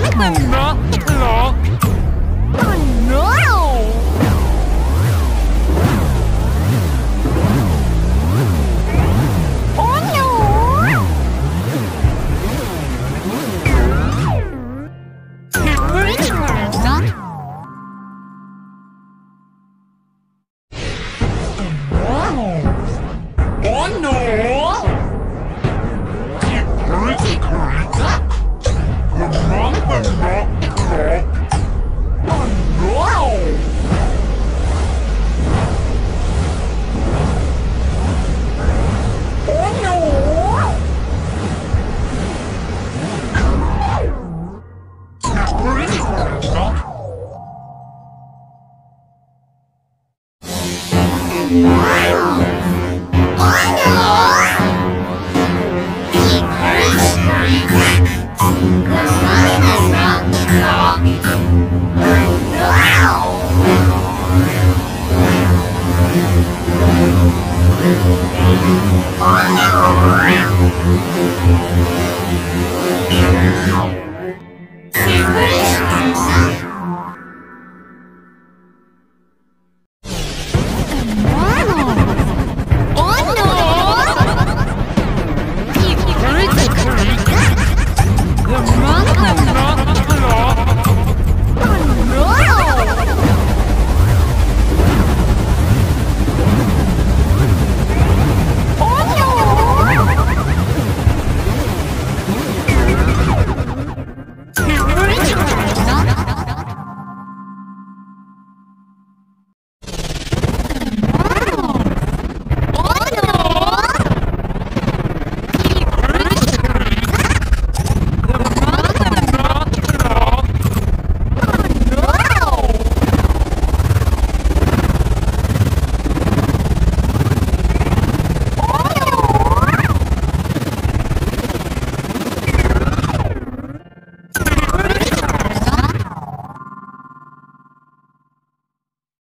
你们呢？咯？Secret